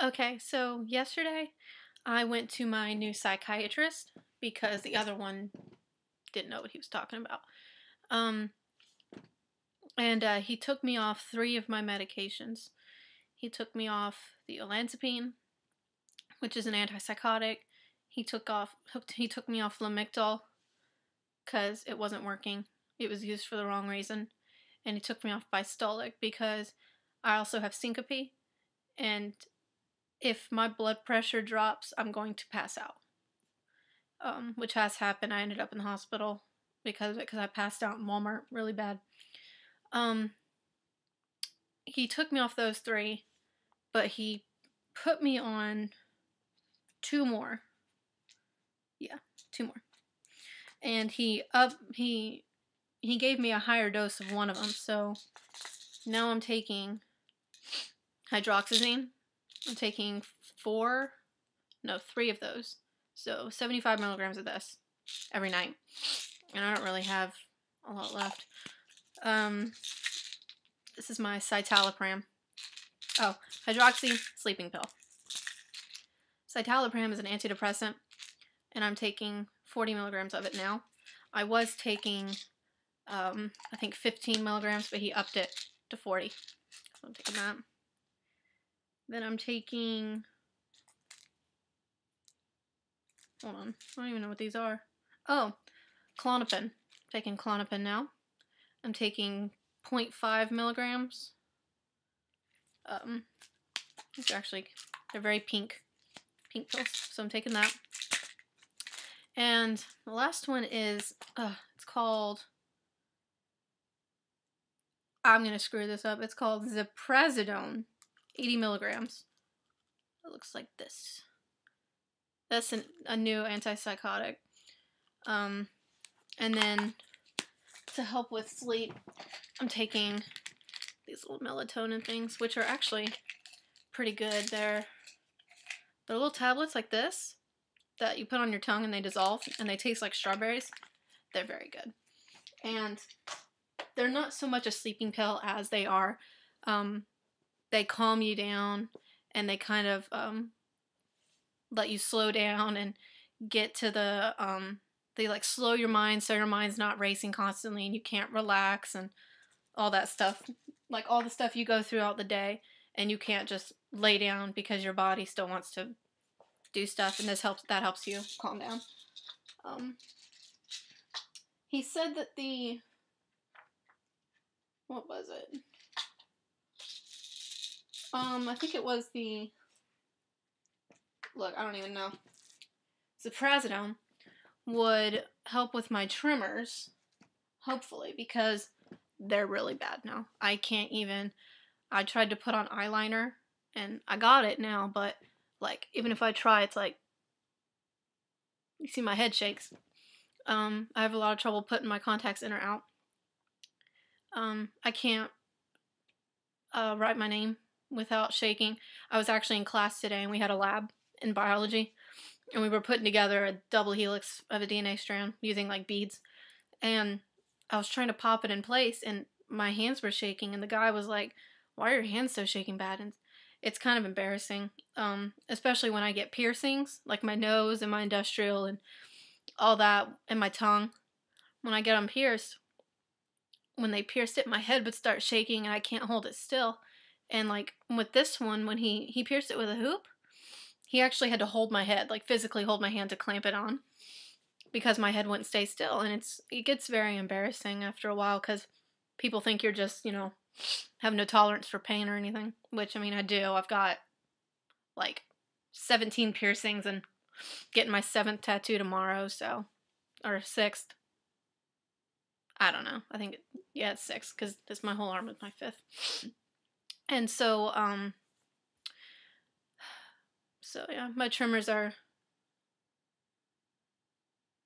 Okay, so yesterday I went to my new psychiatrist because the other one didn't know what he was talking about. Um, and uh, he took me off three of my medications. He took me off the olanzapine, which is an antipsychotic. He took off he took me off Lamictal because it wasn't working. It was used for the wrong reason. And he took me off Bystolic because I also have syncope and if my blood pressure drops, I'm going to pass out. Um, which has happened. I ended up in the hospital because of it because I passed out in Walmart really bad. Um, he took me off those three, but he put me on two more. Yeah, two more. And he up he he gave me a higher dose of one of them. So now I'm taking hydroxyzine I'm taking four, no, three of those. So 75 milligrams of this every night. And I don't really have a lot left. Um, this is my citalopram. Oh, hydroxy sleeping pill. Citalopram is an antidepressant, and I'm taking 40 milligrams of it now. I was taking, um, I think 15 milligrams, but he upped it to 40. So I'm taking that. Then I'm taking, hold on, I don't even know what these are. Oh, Klonopin. taking Klonopin now. I'm taking 0.5 milligrams. Um, these are actually, they're very pink, pink pills, so I'm taking that. And the last one is, uh, it's called, I'm going to screw this up, it's called Ziprasidone. 80 milligrams. It looks like this. That's an, a new antipsychotic. Um, and then to help with sleep, I'm taking these little melatonin things, which are actually pretty good. They're they're little tablets like this that you put on your tongue and they dissolve and they taste like strawberries. They're very good. And they're not so much a sleeping pill as they are um, they calm you down and they kind of um, let you slow down and get to the um, they like slow your mind so your mind's not racing constantly and you can't relax and all that stuff like all the stuff you go throughout the day and you can't just lay down because your body still wants to do stuff and this helps that helps you calm down. Um, he said that the what was it um, I think it was the. Look, I don't even know. Ziprasidone would help with my tremors, hopefully, because they're really bad now. I can't even. I tried to put on eyeliner and I got it now, but like even if I try, it's like you see my head shakes. Um, I have a lot of trouble putting my contacts in or out. Um, I can't uh, write my name without shaking. I was actually in class today and we had a lab in biology and we were putting together a double helix of a DNA strand using like beads. And I was trying to pop it in place and my hands were shaking and the guy was like, "Why are your hands so shaking bad?" And it's kind of embarrassing, um, especially when I get piercings, like my nose and my industrial and all that, and my tongue. When I get them pierced, when they pierced it, my head would start shaking and I can't hold it still. And like with this one, when he he pierced it with a hoop, he actually had to hold my head, like physically hold my hand to clamp it on, because my head wouldn't stay still. And it's it gets very embarrassing after a while because people think you're just you know have no tolerance for pain or anything. Which I mean I do. I've got like 17 piercings and getting my seventh tattoo tomorrow. So or sixth. I don't know. I think yeah, it's six because this my whole arm is my fifth. And so, um, so yeah, my tremors are,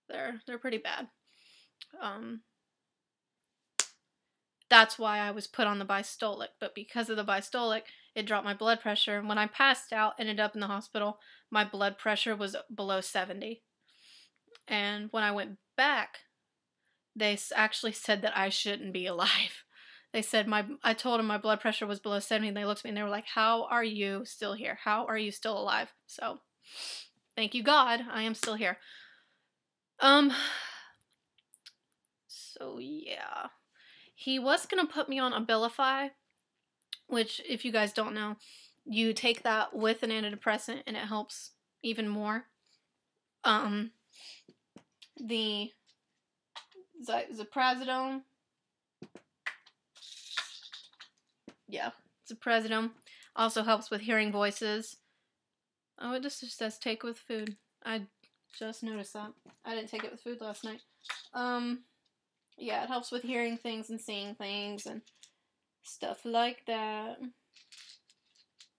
they're, they're pretty bad. Um, that's why I was put on the Bystolic, but because of the Bystolic, it dropped my blood pressure. And when I passed out, ended up in the hospital, my blood pressure was below 70. And when I went back, they actually said that I shouldn't be alive. They said my I told them my blood pressure was below 70 and they looked at me and they were like, "How are you still here? How are you still alive?" So, thank you God, I am still here. Um so yeah. He was going to put me on Abilify, which if you guys don't know, you take that with an antidepressant and it helps even more. Um the Ziprasidone yeah, Ziprasidone also helps with hearing voices. Oh, it just just says take with food. I just noticed that. I didn't take it with food last night. Um, yeah, it helps with hearing things and seeing things and stuff like that.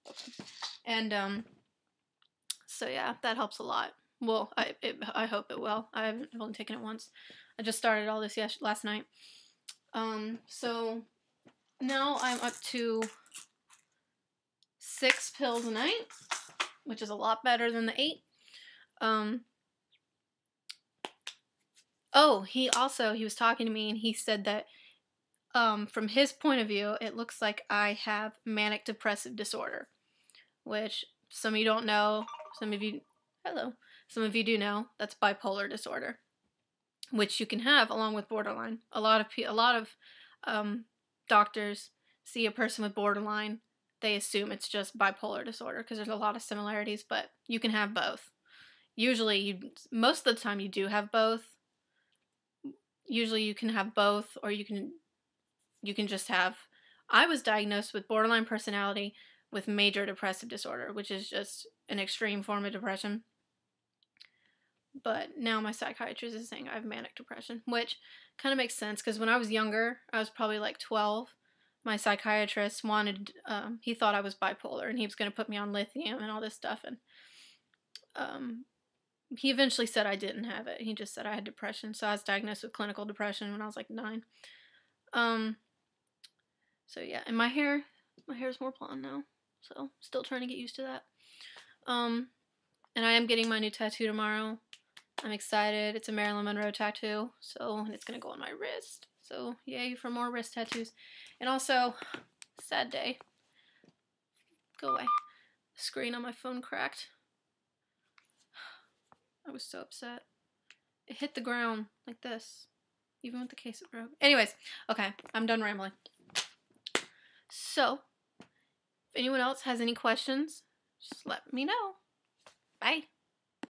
Okay. And um, so yeah, that helps a lot. Well, I it, I hope it will. I've only taken it once. I just started all this yes last night. Um, so now I'm up to six pills a night, which is a lot better than the eight. Um, oh, he also he was talking to me and he said that um, from his point of view, it looks like I have manic depressive disorder, which some of you don't know. Some of you, hello, some of you do know. That's bipolar disorder, which you can have along with borderline. A lot of a lot of um, doctors see a person with borderline, they assume it's just bipolar disorder because there's a lot of similarities, but you can have both. Usually, you most of the time you do have both. Usually, you can have both, or you can you can just have. I was diagnosed with borderline personality with major depressive disorder, which is just an extreme form of depression. But now my psychiatrist is saying I have manic depression, which kind of makes sense because when I was younger, I was probably like 12. My psychiatrist wanted, um, he thought I was bipolar and he was going to put me on lithium and all this stuff. And um, he eventually said I didn't have it. He just said I had depression. So I was diagnosed with clinical depression when I was like nine. Um, so yeah, and my hair, my hair is more blonde now. So still trying to get used to that. Um, and I am getting my new tattoo tomorrow. I'm excited. It's a Marilyn Monroe tattoo, so it's gonna go on my wrist. So yay for more wrist tattoos. And also, sad day. Go away. screen on my phone cracked. I was so upset. It hit the ground like this. Even with the case it broke. Anyways, okay, I'm done rambling. So, if anyone else has any questions, just let me know. Bye.